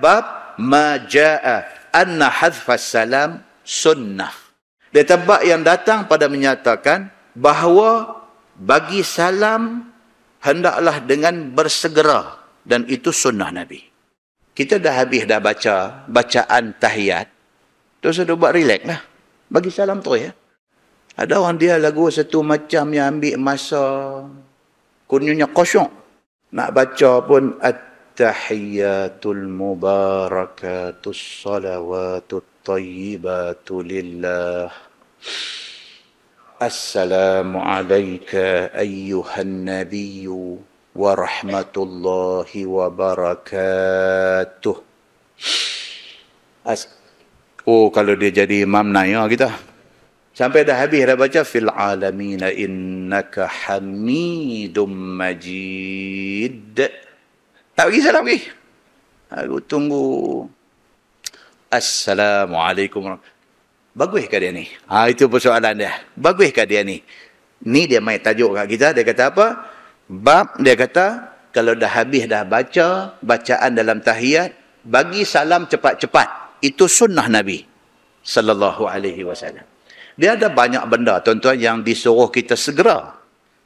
bab ma jaa anna hadfas salam sunnah. Dia tebak yang datang pada menyatakan bahawa bagi salam hendaklah dengan bersegera dan itu sunnah Nabi. Kita dah habis dah baca bacaan tahiyat. Terus ada buat relax lah. Bagi salam tu ya. Ada orang dia lagu satu macam yang ambil masa kunyunya kosong. Nak baca pun at-tahiyatul mubarakatus salawatut tayyibatu lillah. Assalamu alayka ayyuhan nabiyyu wa rahmatullahi wa barakatuh. As oh kalau dia jadi imam naya kita. Sampai dah habis dah baca fil alamin innaka hamidum majid. Tak bagi salam lagi. Aku tunggu. Assalamualaikum. Bagus ke dia ni? Ha, itu persoalan dia. Bagus ke dia ni? Ni dia main tajuk kat kita. Dia kata apa? Bab dia kata, kalau dah habis dah baca, bacaan dalam tahiyat, bagi salam cepat-cepat. Itu sunnah Nabi. Sallallahu alaihi wasallam. Dia ada banyak benda tuan-tuan yang disuruh kita segera.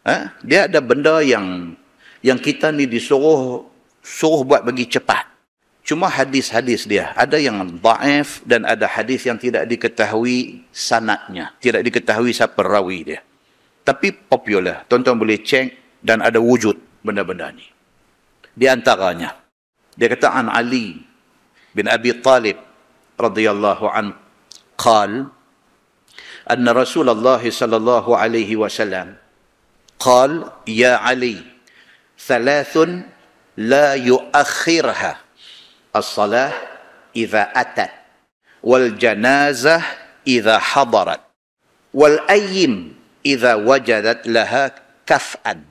Eh? Dia ada benda yang yang kita ni disuruh suruh buat bagi cepat. Cuma hadis-hadis dia, ada yang daif dan ada hadis yang tidak diketahui sanatnya. Tidak diketahui siapa rawi dia. Tapi popular. Tuan-tuan boleh cek dan ada wujud benda-benda ni. Di antaranya, dia kata An Ali bin Abi Talib radhiyallahu an qal anna Rasulullah sallallahu alaihi wasallam qal ya Ali thalathun la yuakhirha as-salah idha atat wal janazah idha hadarat wal ayyim idha wajadat laha kaf'an.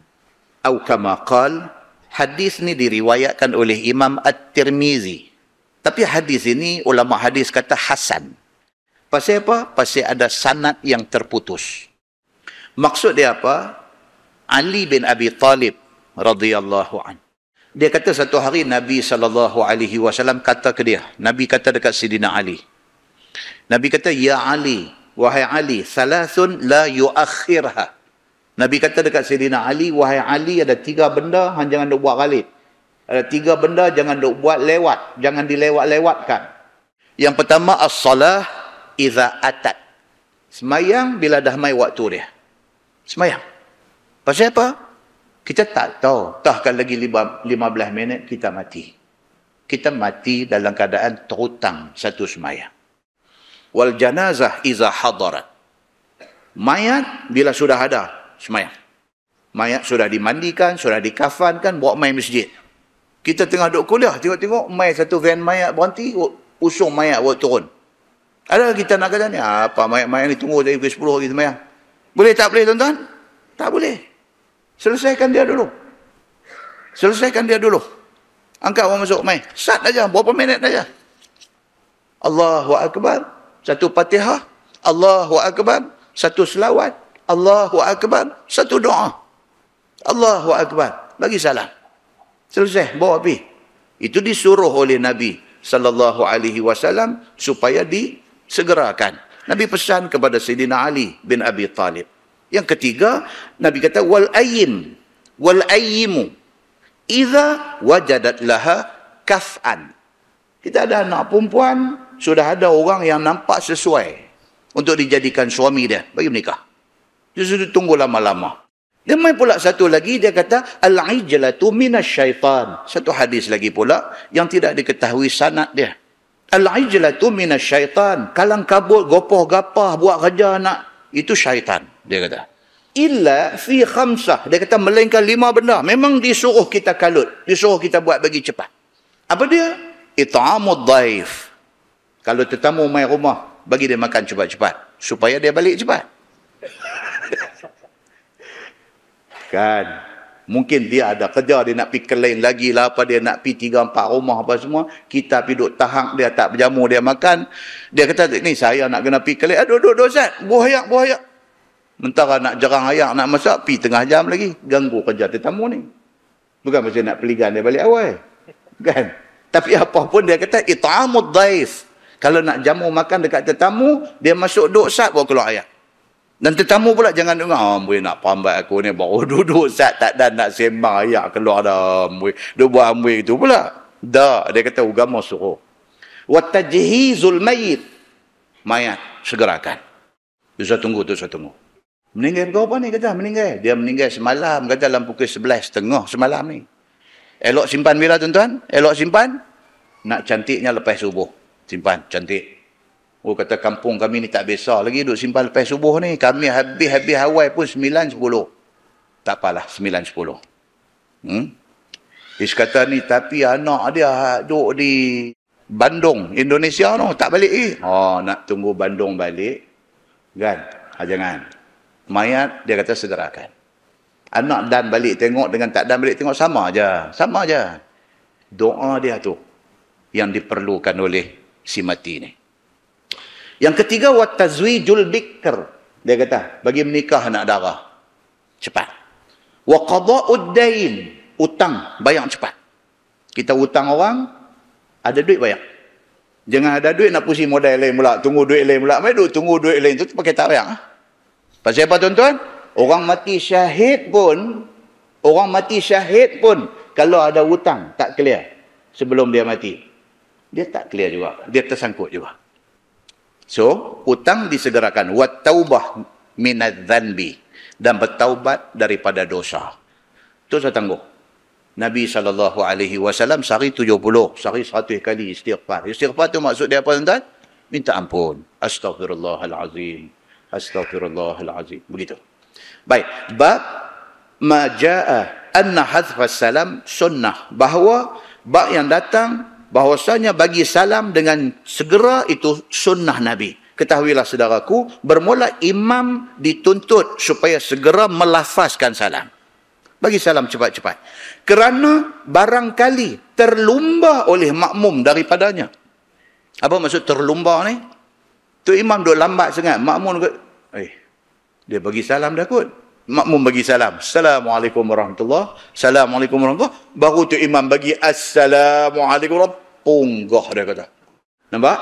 Atau kama qal hadis ni diriwayatkan oleh Imam At-Tirmizi. Tapi hadis ini ulama hadis kata hasan. Pasal apa? Pasal ada sanad yang terputus. Maksud dia apa? Ali bin Abi Talib radhiyallahu anhu dia kata satu hari Nabi wasallam kata ke dia. Nabi kata dekat Sidina Ali. Nabi kata ya Ali, wahai Ali, salasun la yuakhirha. Nabi kata dekat Sidina Ali, wahai Ali ada tiga benda hang jangan duk buat galip. Ada tiga benda jangan duk buat lewat, jangan dilewat-lewatkan. Yang pertama as-salah iza atat. Semayang bila dah mai waktu dia. Semayang. Pasal apa? Kita tak tahu. Tahkan lagi 15 minit kita mati. Kita mati dalam keadaan terutang satu semayang. Wal janazah iza hadarat. Mayat bila sudah ada semayang. Mayat sudah dimandikan, sudah dikafankan, bawa mai masjid. Kita tengah duduk kuliah, tengok-tengok mai satu van mayat berhenti, usung mayat buat turun. Ada kita nak kata ni, apa mayat-mayat ni tunggu dari pukul 10 lagi semayang. Boleh tak boleh tuan-tuan? Tak boleh. Selesaikan dia dulu. Selesaikan dia dulu. Angkat orang masuk main. Sat aja, berapa minit aja. Allahu Akbar. Satu patihah. Allahu Akbar. Satu selawat. Allahu Akbar. Satu doa. Allahu Akbar. Bagi salam. Selesai. Bawa api. Itu disuruh oleh Nabi sallallahu alaihi wasallam supaya di segerakan. Nabi pesan kepada Sayyidina Ali bin Abi Talib. Yang ketiga, Nabi kata wal ayyim wal ayyimu idza wajadat laha kaf'an. Kita ada anak perempuan, sudah ada orang yang nampak sesuai untuk dijadikan suami dia bagi menikah. Dia sudah tunggu lama-lama. Dia main pula satu lagi, dia kata, Al-ijlatu minasyaitan. Satu hadis lagi pula, yang tidak diketahui sanat dia. Al-ijlatu minasyaitan. Kalang kabut, gopoh gapah, buat kerja nak. Itu syaitan, dia kata. Illa fi khamsah. Dia kata, melainkan lima benda. Memang disuruh kita kalut. Disuruh kita buat bagi cepat. Apa dia? Ita'amud daif. Kalau tetamu main rumah, bagi dia makan cepat-cepat. Supaya dia balik cepat. kan? Mungkin dia ada kerja, dia nak pergi kelain lagi lah, apa dia nak pergi tiga, empat rumah apa semua. Kita pergi duduk tahang, dia tak berjamu, dia makan. Dia kata, ni saya nak kena pergi kelain. Aduh, duduk, duduk, Zat. Buah ayak, buah ayak. Mentara nak jerang ayak, nak masak, pergi tengah jam lagi. Ganggu kerja tetamu ni. Bukan mesti nak peligan dia balik awal. Kan? Tapi apa pun dia kata it'amud daif. Kalau nak jamu makan dekat tetamu, dia masuk duduk sat baru keluar ayat. Dan tetamu pula jangan dengar, ah, amboi nak pambat aku ni baru duduk sat tak dan nak sembang ayat keluar dah amboi. Duk buat amboi itu pula. Dah, dia kata agama suruh. Wa tajhizul mayit. Mayat segerakan. Bisa tunggu tu saya tunggu. Meninggal kau apa ni kata meninggal. Dia meninggal semalam kata dalam pukul 11 tengah semalam ni. Elok simpan bila tuan-tuan? Elok simpan? Nak cantiknya lepas subuh. Simpan, cantik. Oh kata kampung kami ni tak biasa lagi duduk simpan lepas subuh ni. Kami habis-habis awal pun 9-10. Tak apalah, 9-10. Hmm? Is kata ni, tapi anak dia duduk di Bandung, Indonesia tu. Tak balik eh. Oh, nak tunggu Bandung balik. Kan? Ha, jangan. Mayat, dia kata segerakan. Anak dan balik tengok dengan tak dan balik tengok sama aja, Sama aja. Doa dia tu yang diperlukan oleh si mati ni. Yang ketiga wa tazwijul bikr. Dia kata bagi menikah anak darah. Cepat. Wa qada'ud dain. Utang bayar cepat. Kita utang orang ada duit bayar. Jangan ada duit nak pusing modal lain pula, tunggu duit lain pula. Mai duk tunggu duit lain tu pakai tak bayar. Pasal apa tuan-tuan? Orang mati syahid pun, orang mati syahid pun, kalau ada hutang, tak clear sebelum dia mati. Dia tak clear juga. Dia tersangkut juga. So, hutang disegerakan. Wattaubah minadzanbi. Dan bertaubat daripada dosa. Itu saya tangguh. Nabi SAW sehari 70. Sehari 100 kali istighfar. Istighfar tu maksud dia apa tuan-tuan? Minta ampun. Astaghfirullahalazim. Astaghfirullahalazim. Begitu. Baik, bab majaa anna hadfas salam sunnah bahawa bab yang datang bahwasanya bagi salam dengan segera itu sunnah Nabi. Ketahuilah saudaraku, bermula imam dituntut supaya segera melafazkan salam. Bagi salam cepat-cepat. Kerana barangkali terlumba oleh makmum daripadanya. Apa maksud terlumba ni? Tu imam duk lambat sangat. Makmum eh, dia bagi salam dah kot. Makmum bagi salam. Assalamualaikum warahmatullahi Assalamualaikum warahmatullahi Baru tu imam bagi Assalamualaikum warahmatullahi Punggah dia kata. Nampak?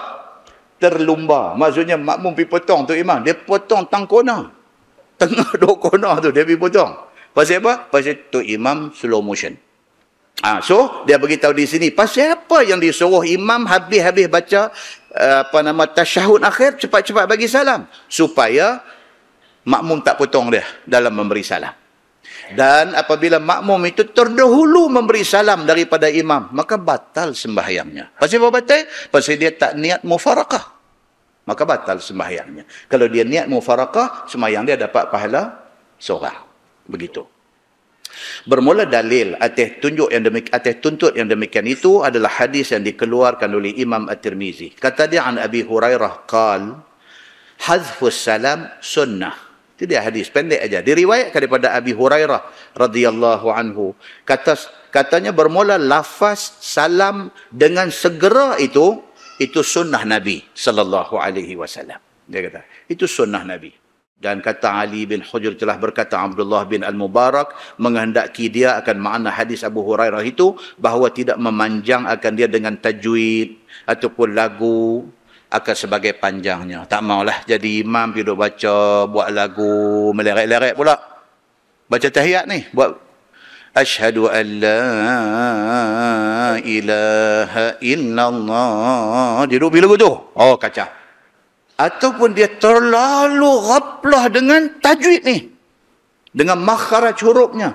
Terlumba. Maksudnya makmum pergi potong tu imam. Dia potong tang kona. Tengah dua kona tu dia pergi potong. Pasal apa? Pasal tu imam slow motion. Ha, so dia beritahu di sini pasal apa yang disuruh imam habis-habis baca uh, apa nama tasyahud akhir cepat-cepat bagi salam supaya makmum tak potong dia dalam memberi salam. Dan apabila makmum itu terdahulu memberi salam daripada imam, maka batal sembahyangnya. Pasal apa batal? Pasal dia tak niat mufarakah. Maka batal sembahyangnya. Kalau dia niat mufarakah, sembahyang dia dapat pahala seorang. Begitu. Bermula dalil atas tunjuk yang demikian atas tuntut yang demikian itu adalah hadis yang dikeluarkan oleh Imam At-Tirmizi. Kata dia an Abi Hurairah qal hazfus salam sunnah itu dia hadis pendek aja. Diriwayatkan daripada Abi Hurairah radhiyallahu anhu. Kata katanya bermula lafaz salam dengan segera itu itu sunnah Nabi sallallahu alaihi wasallam. Dia kata, itu sunnah Nabi. Dan kata Ali bin Hujr telah berkata Abdullah bin Al-Mubarak menghendaki dia akan makna hadis Abu Hurairah itu bahawa tidak memanjang akan dia dengan tajwid ataupun lagu akan sebagai panjangnya. Tak maulah jadi imam duduk baca, buat lagu, meleret-leret pula. Baca tahiyat ni, buat Ashhadu an la ilaha illallah. Dia duduk bila tu? Oh, kacau. Ataupun dia terlalu ghaplah dengan tajwid ni. Dengan makharaj hurufnya.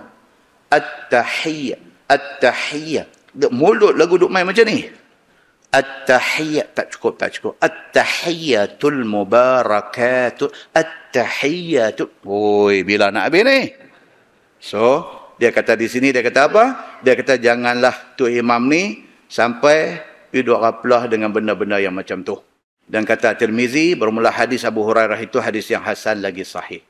At-tahiyyat. At-tahiyyat. Mulut lagu duduk main macam ni. At-tahiyyat tak cukup tak cukup. At-tahiyyatul mubarakatuh. At-tahiyyatul. Oi, bila nak habis ni? So, dia kata di sini dia kata apa? Dia kata janganlah tu imam ni sampai duduk raplah dengan benda-benda yang macam tu. Dan kata Tirmizi bermula hadis Abu Hurairah itu hadis yang hasan lagi sahih.